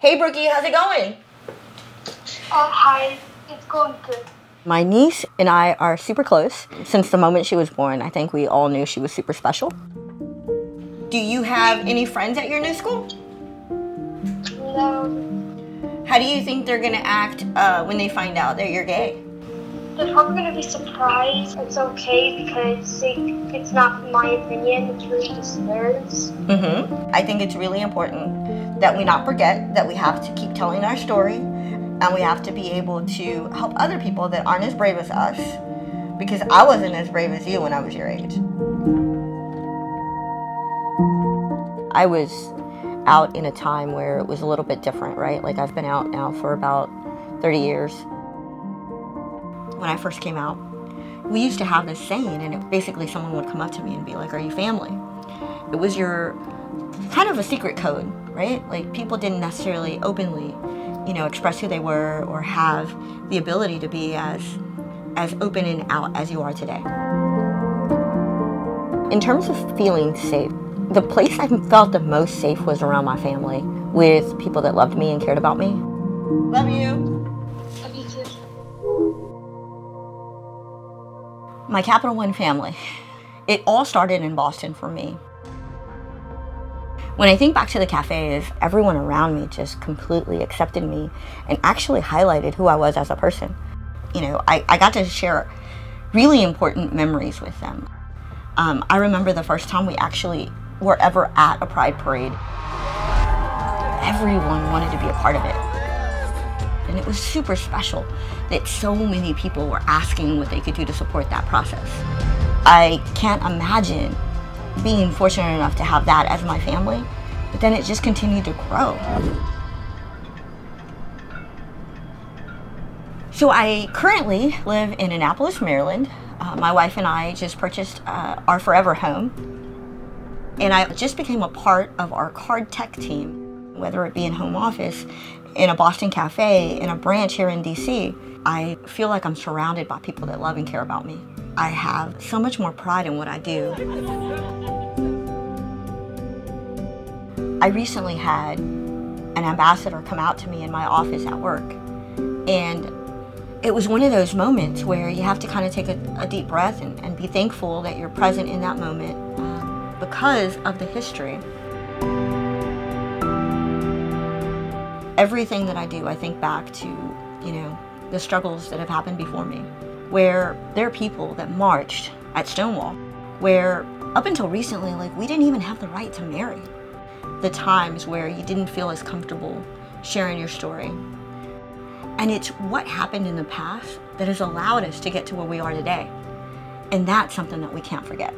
Hey, Brookie, how's it going? Uh, hi, it's going good. My niece and I are super close. Since the moment she was born, I think we all knew she was super special. Do you have any friends at your new school? No, How do you think they're gonna act uh, when they find out that you're gay? They're probably gonna be surprised. It's okay because they, it's not my opinion. It's really just theirs. Mm-hmm. I think it's really important that we not forget that we have to keep telling our story and we have to be able to help other people that aren't as brave as us because I wasn't as brave as you when I was your age. I was out in a time where it was a little bit different, right? Like I've been out now for about 30 years. When I first came out, we used to have this saying, and it, basically someone would come up to me and be like, Are you family? It was your kind of a secret code, right? Like people didn't necessarily openly, you know, express who they were or have the ability to be as as open and out as you are today. In terms of feeling safe, the place I felt the most safe was around my family, with people that loved me and cared about me. Love you. Love you too. My Capital One family. It all started in Boston for me. When I think back to the cafes, everyone around me just completely accepted me and actually highlighted who I was as a person. You know, I, I got to share really important memories with them. Um, I remember the first time we actually were ever at a pride parade. Everyone wanted to be a part of it. And it was super special that so many people were asking what they could do to support that process. I can't imagine being fortunate enough to have that as my family, but then it just continued to grow. So I currently live in Annapolis, Maryland. Uh, my wife and I just purchased uh, our forever home. And I just became a part of our card tech team, whether it be in home office, in a Boston cafe, in a branch here in DC. I feel like I'm surrounded by people that love and care about me. I have so much more pride in what I do. I recently had an ambassador come out to me in my office at work. And it was one of those moments where you have to kind of take a, a deep breath and, and, be thankful that you're present in that moment um, because of the history. Everything that I do, I think back to, you know, the struggles that have happened before me, where there are people that marched at Stonewall, where up until recently, like, we didn't even have the right to marry. The times where you didn't feel as comfortable sharing your story, and it's what happened in the past that has allowed us to get to where we are today. And that's something that we can't forget.